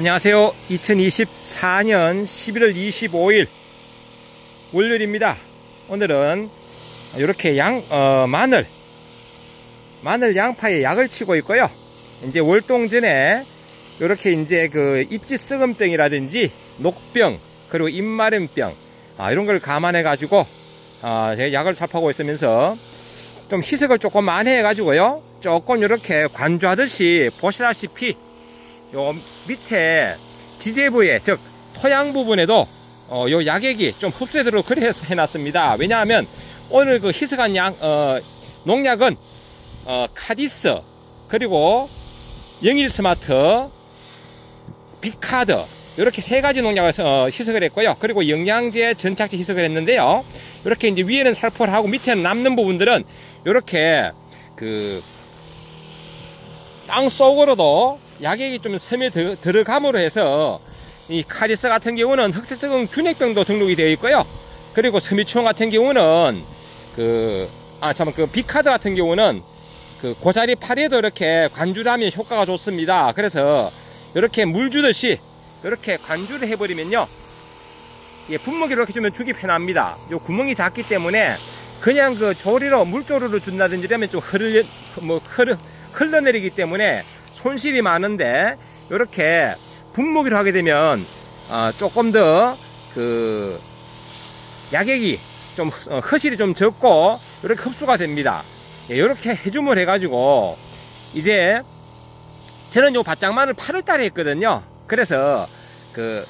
안녕하세요. 2024년 11월 25일 월요일입니다. 오늘은 이렇게 양, 어, 마늘, 마늘 양파에 약을 치고 있고요. 이제 월동 전에 이렇게 이제 그 입지 썩음병이라든지 녹병, 그리고 입마름병, 아, 이런 걸 감안해 가지고, 아, 제가 약을 살포하고 있으면서 좀 희석을 조금 많이 해 가지고요. 조금 이렇게 관주하듯이 보시다시피 요 밑에 지제부에 즉 토양 부분에도 어, 요 약액이 좀 흡수되도록 그래 서 해놨습니다. 왜냐하면 오늘 그 희석한 양 어, 농약은 어, 카디스 그리고 영일스마트 비카드 이렇게 세 가지 농약을 어, 희석을 했고요. 그리고 영양제 전착제 희석을 했는데요. 이렇게 이제 위에는 살포를 하고 밑에는 남는 부분들은 이렇게 그 땅 속으로도 약액이 좀 스며 들어감으로 해서 이 카리스 같은 경우는 흑색썩음균핵병도 등록이 되어 있고요. 그리고 스미총 같은 경우는 그, 아, 잠깐, 그 비카드 같은 경우는 그 고자리 파리에도 이렇게 관주를 하면 효과가 좋습니다. 그래서 이렇게 물 주듯이 이렇게 관주를 해버리면요. 예, 분무기를 이렇게 주면 주기 편합니다. 요 구멍이 작기 때문에 그냥 그 조리로 물조리로 준다든지 이러면 좀 흐르, 뭐, 흐르, 흘러내리기 때문에 손실이 많은데 이렇게 분무기를 하게 되면 어, 조금 더 그 약액이 좀 허실이 좀 적고 이렇게 흡수가 됩니다. 이렇게 예, 해줌을 해가지고 이제 저는 요 바짝만을 8월달에 했거든요. 그래서 그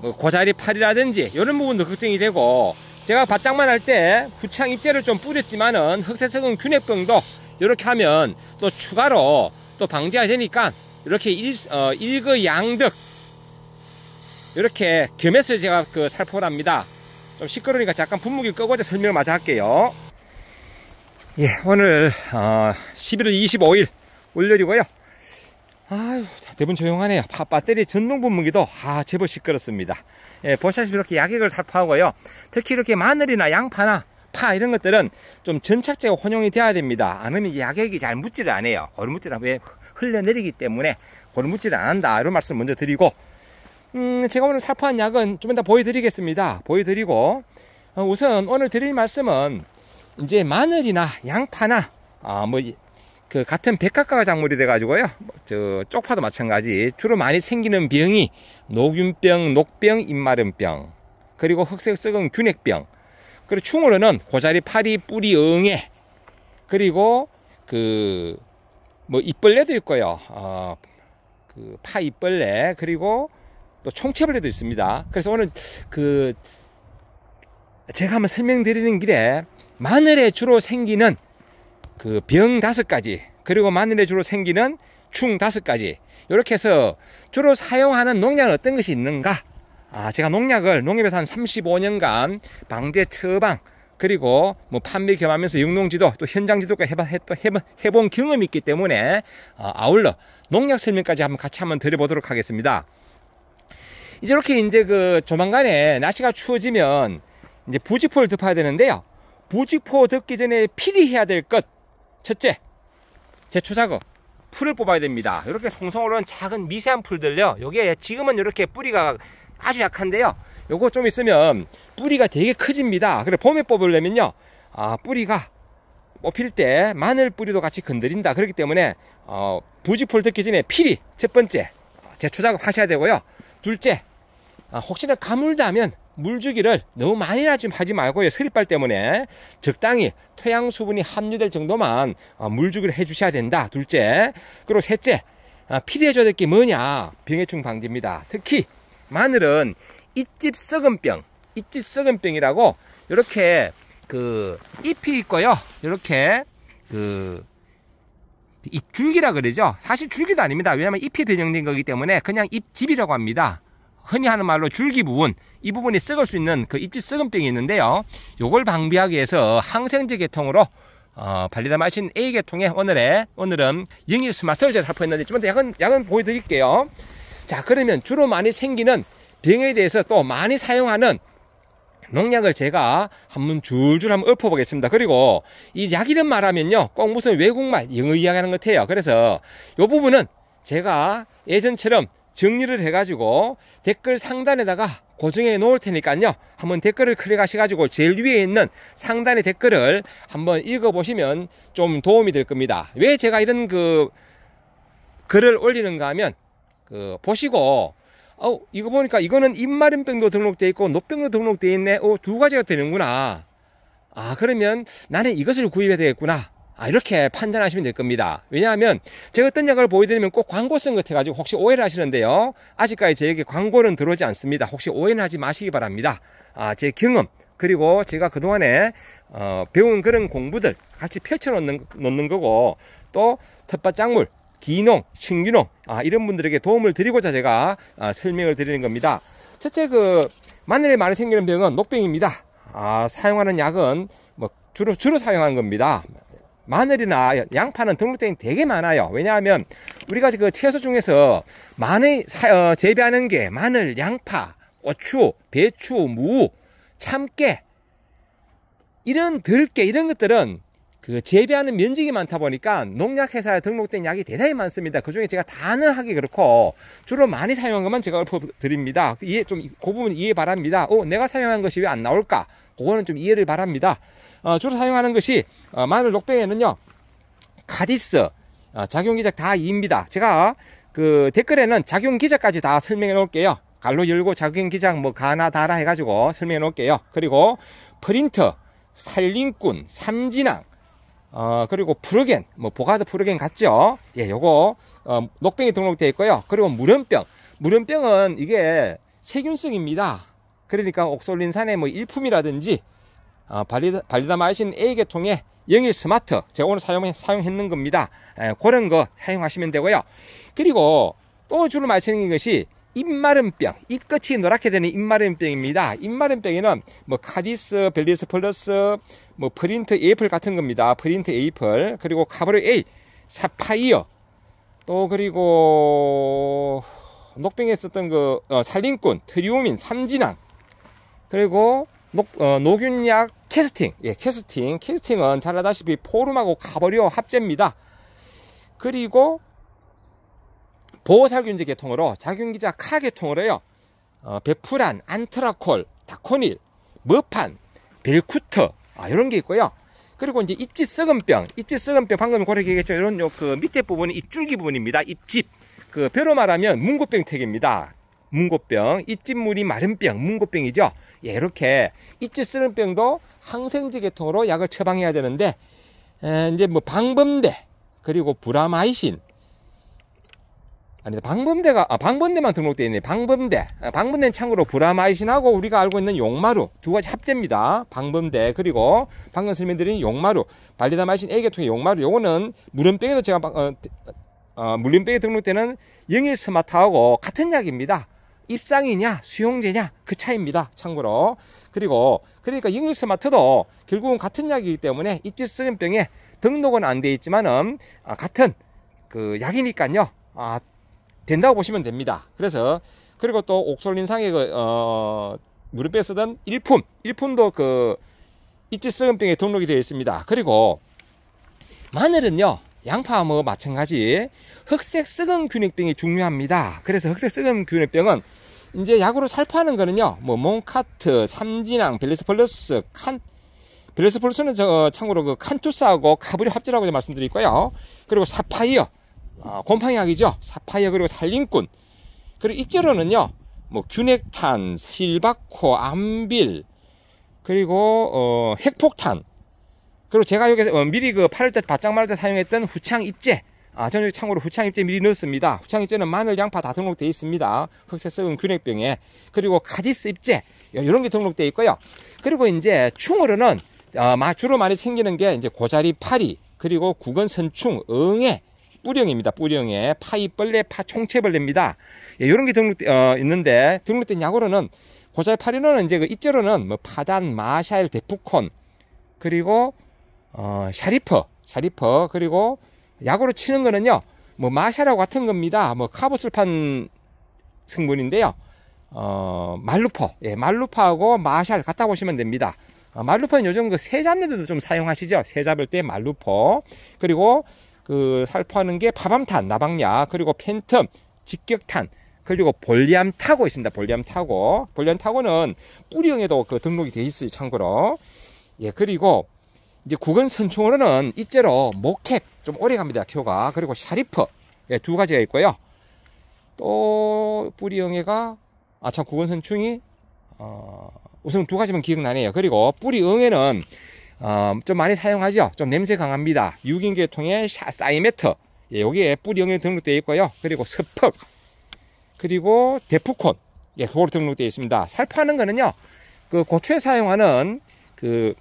뭐 고자리 팔이라든지 이런 부분도 걱정이 되고 제가 바짝만 할 때 후창 입제를 좀 뿌렸지만은 흑색성은 균핵병도 이렇게 하면 또 추가로 또 방지가 되니까 이렇게 일, 어, 일거양득 이렇게 겸해서 제가 그 살포를 합니다. 좀 시끄러우니까 잠깐 분무기 끄고자 설명을 마저 할게요. 예, 오늘 어, 11월 25일 월요일이고요. 아유, 대부분 조용하네요. 파, 배터리 전동 분무기도 아, 제법 시끄럽습니다. 예, 보시다시피 이렇게 약액을 살포하고요. 특히 이렇게 마늘이나 양파나 파 이런 것들은 좀 전착제가 혼용이 돼야 됩니다. 안 하면 약액이 잘 묻지를 않아요. 묻지를 왜 흘려내리기 때문에 고루 묻지를 않는다. 이런 말씀 먼저 드리고 음, 제가 오늘 살포한 약은 좀 이따 보여드리겠습니다. 보여드리고 어, 우선 오늘 드릴 말씀은 이제 마늘이나 양파나 아, 뭐 그 같은 백각과 작물이 돼가지고요. 뭐저 쪽파도 마찬가지. 주로 많이 생기는 병이 녹균병, 녹병, 입마름병, 그리고 흑색 썩은 균핵병, 그리고 충으로는 고자리, 파리, 뿌리, 응애, 그리고 그, 뭐, 이벌레도 있고요. 어, 그, 파 이벌레, 그리고 또 총체벌레도 있습니다. 그래서 오늘 그, 제가 한번 설명드리는 길에 마늘에 주로 생기는 그 병 다섯 가지, 그리고 마늘에 주로 생기는 충 다섯 가지, 이렇게 해서 주로 사용하는 농약은 어떤 것이 있는가? 아, 제가 농약을 농협에서 한 35년간 방제 처방 그리고 뭐 판매 겸하면서 영농지도 또 현장지도까지 해봐, 해, 해본, 해본 경험이 있기 때문에 어, 아울러 농약 설명까지 한번 같이 한번 드려보도록 하겠습니다. 이제 이렇게 이제 그 조만간에 날씨가 추워지면 이제 부직포를 덮어야 되는데요. 부직포 덮기 전에 필히 해야 될 것. 첫째, 제초 작업. 풀을 뽑아야 됩니다. 이렇게 송송으로 작은 미세한 풀들요. 요게 지금은 이렇게 뿌리가 아주 약한데요. 요거 좀 있으면 뿌리가 되게 커집니다. 그래 봄에 뽑으려면요. 아, 뿌리가 뽑힐 때 마늘 뿌리도 같이 건드린다. 그렇기 때문에 어, 부지포를 듣기 전에 필히 첫 번째 제초 작업 하셔야 되고요. 둘째 아, 혹시나 가물다면 물주기를 너무 많이 하지 말고요. 서리빨 때문에 적당히 토양 수분이 함유될 정도만 어, 물주기를 해주셔야 된다. 둘째 그리고 셋째 아, 필요해줘야 될 게 뭐냐 병해충 방지입니다. 특히 마늘은 잎집 썩은병, 잎집 썩은병이라고 이렇게 그 잎이 있고요. 이렇게 그 잎줄기라 그러죠. 사실 줄기도 아닙니다. 왜냐하면 잎이 변형된 거기 때문에 그냥 잎집이라고 합니다. 흔히 하는 말로 줄기 부분, 이 부분이 썩을 수 있는 그 잎집 썩은병이 있는데요. 요걸 방비하기 위해서 항생제 계통으로 어, 발리다마신 A 계통에 오늘의 오늘은 영일 스마트를 제가 살포했는데 좀 더 약은 약은 보여드릴게요. 자, 그러면 주로 많이 생기는 병에 대해서 또 많이 사용하는 농약을 제가 한번 줄줄 한번 읊어보겠습니다. 그리고 이 약 이름 말하면요. 꼭 무슨 외국말, 영어 이야기하는 것 같아요. 그래서 이 부분은 제가 예전처럼 정리를 해가지고 댓글 상단에다가 고정해 놓을 테니까요. 한번 댓글을 클릭하셔가지고 제일 위에 있는 상단의 댓글을 한번 읽어보시면 좀 도움이 될 겁니다. 왜 제가 이런 그 글을 올리는가 하면 그 보시고 어 이거 보니까 이거는 입마름병도 등록돼 있고 노병도 등록돼 있네. 어두 가지가 되는구나. 아 그러면 나는 이것을 구입해야 되겠구나. 아, 이렇게 판단하시면 될 겁니다. 왜냐하면 제가 어떤 약을 보여드리면 꼭 광고성 같아가지고 혹시 오해를 하시는데요. 아직까지 저에게 광고는 들어오지 않습니다. 혹시 오해는 하지 마시기 바랍니다. 아, 제 경험 그리고 제가 그동안에 어, 배운 그런 공부들 같이 펼쳐놓는 놓는 거고 또 텃밭 작물 기농, 신기농 아, 이런 분들에게 도움을 드리고자 제가 아, 설명을 드리는 겁니다. 첫째 그 마늘에 많이 생기는 병은 녹병입니다. 아, 사용하는 약은 뭐 주로 주로 사용하는 겁니다. 마늘이나 양파는 등록된 되게 많아요. 왜냐하면 우리가 그 채소 중에서 많이 사, 어, 재배하는 게 마늘, 양파, 고추, 배추, 무, 참깨 이런 들깨 이런 것들은 그 재배하는 면적이 많다 보니까 농약 회사에 등록된 약이 대단히 많습니다. 그 중에 제가 단언하기 그렇고 주로 많이 사용한 것만 제가 읊어드립니다. 이해 좀그 부분 이해 바랍니다. 어, 내가 사용한 것이 왜 안 나올까? 그거는 좀 이해를 바랍니다. 어, 주로 사용하는 것이 어, 마늘 녹병에는요 카디스 어, 작용기작 다 2입니다. 제가 그 댓글에는 작용기작까지 다 설명해 놓을게요. 갈로 열고 작용기작 뭐 가나 다라 해가지고 설명해 놓을게요. 그리고 프린트, 살림꾼, 삼진왕 어, 그리고 프로겐, 뭐, 보가드 프로겐 같죠? 예, 요거, 어, 녹병이 등록되어 있고요. 그리고 무름병. 무름병은 이게 세균성입니다. 그러니까 옥솔린산의 뭐 일품이라든지, 어, 발리다, 발리다마이신 A 계통의 영일 스마트. 제가 오늘 사용, 사용했는 겁니다. 예, 그런 거 사용하시면 되고요. 그리고 또 주로 말씀드린 것이 잎마름병, 잎끝이 노랗게 되는 잎마름병입니다. 잎마름병에는 뭐 카디스, 벨리스 플러스, 뭐 프린트 에이플 같은 겁니다. 프린트 에이플, 그리고 카브리오 A, 사파이어, 또 그리고 녹병에 썼던 그 어, 살림꾼, 트리오민, 삼진왕, 그리고 녹, 어, 녹균약 캐스팅, 예, 캐스팅, 캐스팅은 잘 아다시피 포룸하고 카브리오 합제입니다. 그리고 보호살균제 계통으로 작용기작 카 계통으로요. 어, 베프란, 안트라콜, 다코닐, 머판, 벨쿠터 아, 이런 게 있고요. 그리고 이제 입지 썩은병, 입지 썩은병 방금 고르기겠죠. 이런 요 그 밑에 부분이 입줄기 부분입니다. 입집. 그 벼로 말하면 문고병 택입니다. 문고병, 입집물이 마른병, 문고병이죠. 예, 이렇게 입지 썩은병도 항생제 계통으로 약을 처방해야 되는데 에, 이제 뭐 방범대 그리고 브라마이신 아니다. 방범대가 아 방범대만 등록되어 있네. 방범대. 아, 방범대는 참고로 브라마이신하고 우리가 알고 있는 용마루. 두 가지 합제입니다. 방범대 그리고 방금 설명드린 용마루. 발리다마이신 A계통의 용마루. 요거는 물음병에도 제가 어, 어, 물림병에 등록되는 영일 스마트하고 같은 약입니다. 입상이냐 수용제냐 그 차이입니다 참고로. 그리고 그러니까 영일 스마트도 결국은 같은 약이기 때문에 입지성인병에 등록은 안 돼 있지만은 아, 같은 그 약이니까요. 아, 된다고 보시면 됩니다. 그래서 그리고 또 옥솔린 상의 그, 어, 무릎에 쓰던 일품, 일품도 그 입지성병에 등록이 되어 있습니다. 그리고 마늘은요, 양파 뭐 마찬가지 흑색 썩은 균핵병이 중요합니다. 그래서 흑색 썩은 균핵병은 이제 약으로 살포하는 거는요, 뭐 몬카트, 삼진왕, 벨리스 플러스, 칸 벨리스 플러스는 저 참고로 그 칸투스하고 카브리오 합제라고 말씀드리고요. 그리고 사파이어, 어, 곰팡이약이죠. 사파이어 그리고 살림꾼. 그리고 입제로는요. 뭐 균핵탄, 실바코, 암빌 그리고 어, 핵폭탄. 그리고 제가 여기서 어, 미리 그 팔을 때 바짝 말을 때 사용했던 후창 입제. 아, 저는 참고로 후창 입제 미리 넣었습니다. 후창 입제는 마늘, 양파 다 등록되어 있습니다. 흑색 썩은 균핵병에. 그리고 카디스 입제. 이런 게 등록되어 있고요. 그리고 이제 충으로는 어, 주로 많이 생기는 게 이제 고자리 파리, 그리고 구근 선충, 응애, 뿌령입니다. 뿌령에 파이벌레, 파총체벌레입니다. 예, 이런 게 등록 어, 있는데 등록된 약으로는 고자의 파리로는 이제 그 입제로는 뭐 파단, 마샬, 데프콘 그리고 어, 샤리퍼, 샤리퍼 그리고 약으로 치는 거는요. 뭐 마샬하고 같은 겁니다. 뭐 카보슬판 성분인데요. 어, 말루퍼, 예, 말루퍼하고 마샬 갖다 보시면 됩니다. 어, 말루퍼는 요즘 그 세잡내들도 좀 사용하시죠. 세 잡을 때 말루퍼. 그리고 그 살포하는 게 파밤탄, 나방약, 그리고 팬텀, 직격탄, 그리고 볼리암 타고 있습니다. 볼리암 타고. 볼리암 타고는 뿌리형에도 그 등록이 돼 있어요. 참고로. 예, 그리고 이제 국은 선충으로는 입제로 모캡 좀 오래 갑니다. 큐가. 그리고 샤리프. 예, 두 가지가 있고요. 또 뿌리형애가 아참 국은 선충이 어, 우선 두 가지만 기억나네요. 그리고 뿌리응에는 어, 좀 많이 사용하죠. 좀 냄새 강합니다. 6인 계통의 사이메트. 예, 여기에 뿌리형에 등록되어 있고요. 그리고 스퍽. 그리고 데프콘. 예, 그거로 등록되어 있습니다. 살 파는 거는요. 그 고추에 사용하는 그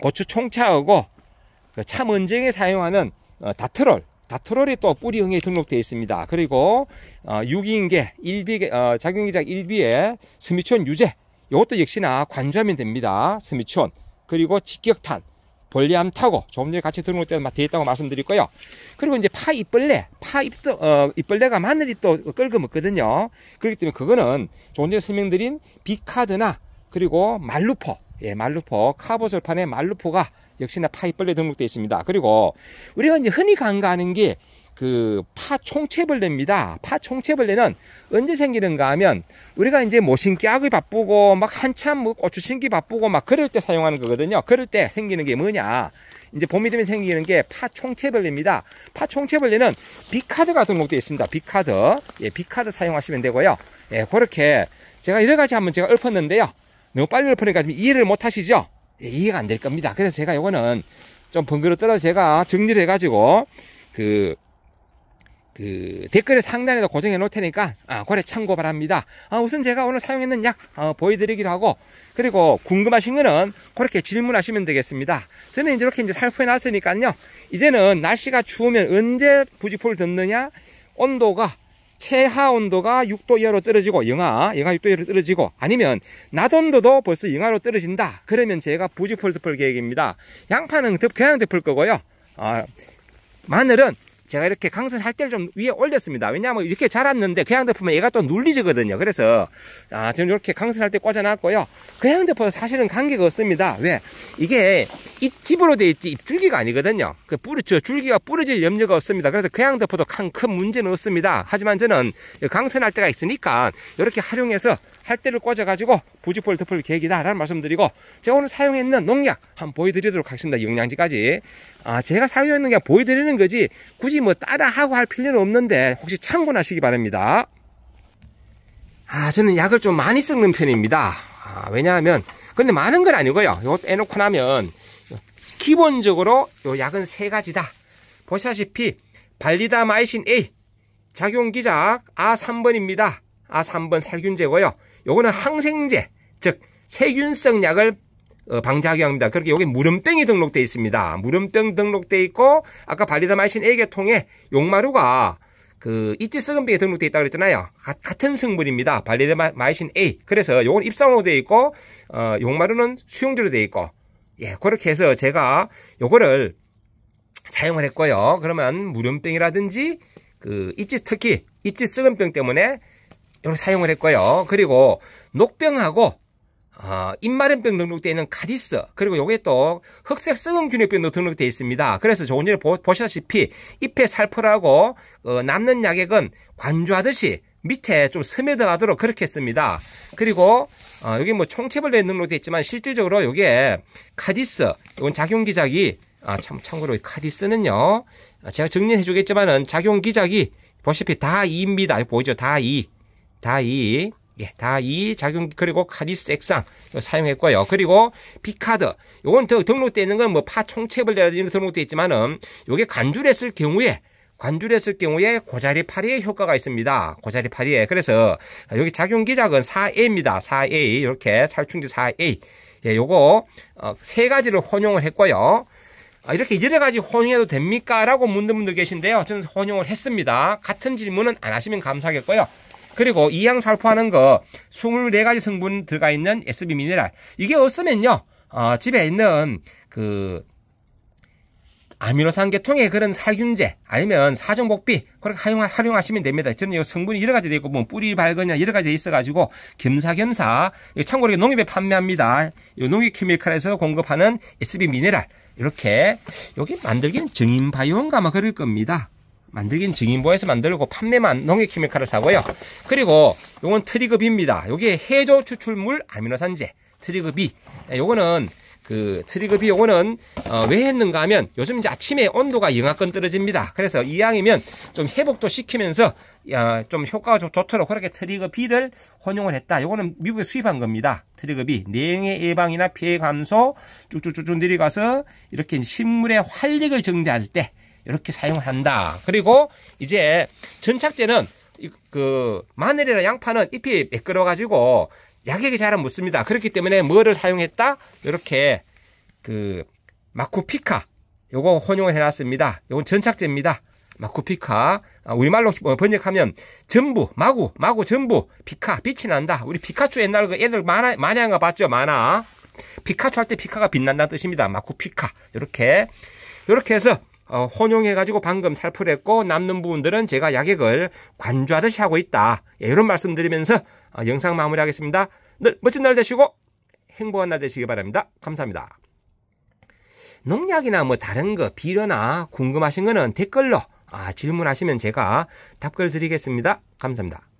고추 총차하고 그 참은쟁에 사용하는 어, 다트롤. 다트롤이 또 뿌리형에 등록되어 있습니다. 그리고 어, 유기인계 1비 어, 작용기작 1비에 스미촌 유제 이것도 역시나 관주하면 됩니다. 스미촌 그리고 직격탄 볼리암 타고 조금 전에 같이 등록되어 있다고 말씀드렸고요. 그리고 이제 파 이빨래, 파 잎도, 어, 이빨래가 마늘이 또 끌고 먹거든요. 그렇기 때문에 그거는 조금 전에 설명드린 비카드나 그리고 말루포, 예, 말루포, 카보설판의 말루포가 역시나 파 이빨래 등록되어 있습니다. 그리고 우리가 이제 흔히 간과하는 게 그 파총체벌레입니다. 파총체벌레는 언제 생기는가 하면 우리가 이제 모심기 하기 바쁘고 막 한참 뭐 고추 심기 바쁘고 막 그럴 때 사용하는 거거든요. 그럴 때 생기는 게 뭐냐? 이제 봄이 되면 생기는 게 파총체벌레입니다. 파총체벌레는 피카드가 등록되어 있습니다. 피카드. 예, 피카드 사용하시면 되고요. 예, 그렇게 제가 여러 가지 한번 제가 읊었는데요. 너무 빨리 읊으니까 이해를 못 하시죠? 예, 이해가 안 될 겁니다. 그래서 제가 요거는 좀 번거롭더라도 제가 정리를 해가지고 그 그 댓글에 상단에도 고정해 놓을 테니까 아, 고래 참고 바랍니다. 아, 우선 제가 오늘 사용했는 약 어, 보여드리기로 하고 그리고 궁금하신 거는 그렇게 질문하시면 되겠습니다. 저는 이제 이렇게 이제 살포해 놨으니까요. 이제는 날씨가 추우면 언제 부지포를 듣느냐 온도가 최하 온도가 6도 이하로 떨어지고 영하, 영하 6도 이하로 떨어지고 아니면 낮 온도도 벌써 영하로 떨어진다. 그러면 제가 부지포를 덮을 계획입니다. 양파는 덮, 그냥 덮을 거고요. 아, 마늘은 제가 이렇게 강선할 때를 좀 위에 올렸습니다. 왜냐하면 이렇게 자랐는데 덮으면 얘가 또 눌리지거든요. 그래서 아, 저는 이렇게 강선할 때 꽂아놨고요. 덮어도 사실은 관계가 없습니다. 왜? 이게 잎집으로 돼 있지 잎줄기가 아니거든요. 그 뿌리, 저 줄기가 부러질 염려가 없습니다. 그래서 그냥 덮어도 큰, 큰 문제는 없습니다. 하지만 저는 강선할 때가 있으니까 이렇게 활용해서 할 때를 꽂아가지고 부직포를 덮을 계획이다라는 말씀드리고 제가 오늘 사용했는 농약 한번 보여드리도록 하겠습니다. 영양제까지. 아, 제가 사용했는 게 보여드리는 거지 굳이 뭐 따라하고 할 필요는 없는데 혹시 참고하시기 바랍니다. 아, 저는 약을 좀 많이 섞는 편입니다. 아, 왜냐하면 근데 많은 건 아니고요. 이거 빼놓고 나면 기본적으로 요 약은 세 가지다. 보시다시피 발리다마이신 A 작용기작 A3번입니다. A3번 살균제고요. 요거는 항생제, 즉 세균성 약을 어, 방작용입니다. 그렇게 여기 무름병이 등록되어 있습니다. 무름병 등록되어 있고 아까 발리다마이신 A계통에 용마루가 그 이지성은병에 등록되어 있다고 그랬잖아요. 가, 같은 성분입니다. 발리다마이신 A. 그래서 요건 입상으로 되어 있고 어, 용마루는 수용제로 되어 있고 예, 그렇게 해서 제가 요거를 사용을 했고요. 그러면 무름병이라든지 그 입지 특히 입지 썩은병 때문에 이걸 사용을 했고요. 그리고 녹병하고 어, 입마른병 등록되어 있는 카디스 그리고 요게 또 흑색 썩은균역병도 등록되어 있습니다. 그래서 조금 전에 보, 시다시피 잎에 살포라고 어, 남는 약액은 관주하듯이 밑에 좀 스며들어가도록 그렇게 했습니다. 그리고 어, 여기 뭐 총체벌레 등록되어 있지만 실질적으로 요게 카디스 이건 작용기작이 아, 참, 참고로 카디스는요 제가 정리해 주겠지만은 작용기작이 보시다시피 다 2입니다. 보이죠? 다 2. 다이 예, 다 이 작용 그리고 카디스 액상 사용했고요. 그리고 피카드 요건 더 등록되어 있는 건 뭐 파총체벌레라든지 등록되어 있지만은 요게 관주를 했을 경우에 관주를 했을 경우에 고자리 파리의 효과가 있습니다. 고자리 파리에. 그래서 여기 작용 기작은 4A입니다. 4A. 이렇게 살충제 4A. 예, 요거 어, 세 가지를 혼용을 했고요. 아, 이렇게 여러 가지 혼용해도 됩니까? 라고 묻는 분들 계신데요. 저는 혼용을 했습니다. 같은 질문은 안 하시면 감사하겠고요. 그리고 이항 살포하는 거 24가지 성분 들어가 있는 SB 미네랄. 이게 없으면요. 어, 집에 있는 그 아미노산 계통의 그런 살균제 아니면 사정복비 그렇게 활용, 활용하시면 됩니다. 저는 이 성분이 여러 가지 되어 있고 뭐 뿌리 밝은냐 여러 가지 되어 있어가지고 겸사겸사 참고로 농협에 판매합니다. 이 농협 케미칼에서 공급하는 SB 미네랄 이렇게 여기 만들기는 정인바이오인가 아마 그럴 겁니다. 만들긴 정인바이오에서 만들고 판매만 농협케미칼에서 하고요. 그리고 요건 트리그비입니다. 요게 해조 추출물 아미노산제 트리그비. 예, 요거는 그 트리그비 요거는 어, 왜 했는가 하면 요즘 이제 아침에 온도가 영하권 떨어집니다. 그래서 이 양이면 좀 회복도 시키면서 야, 좀 효과가 좋, 좋도록 그렇게 트리그비를 혼용을 했다. 요거는 미국에 수입한 겁니다. 트리그비 냉해 예방이나 피해 감소 쭉쭉쭉쭉 내려가서 이렇게 식물의 활력을 증대할 때 이렇게 사용을 한다. 그리고 이제 전착제는 그 마늘이나 양파는 잎이 매끄러워 가지고 약액이 잘 안 묻습니다. 그렇기 때문에 뭐를 사용했다? 이렇게 그 마쿠피카 요거 혼용을 해놨습니다. 요건 전착제입니다. 마쿠피카 아, 우리말로 번역하면 전부 마구 마구 전부 피카 빛이 난다. 우리 피카츄 옛날 그 애들 만화 한거 봤죠? 만화 피카츄 할 때 피카가 빛난다는 뜻입니다. 마쿠피카 이렇게 이렇게 해서 어, 혼용해가지고 방금 살풀했고 남는 부분들은 제가 약액을 관주하듯이 하고 있다. 예, 이런 말씀 드리면서 어, 영상 마무리하겠습니다. 늘 멋진 날 되시고 행복한 날 되시기 바랍니다. 감사합니다. 농약이나 뭐 다른 거 비료나 궁금하신 거는 댓글로 아, 질문하시면 제가 답글 드리겠습니다. 감사합니다.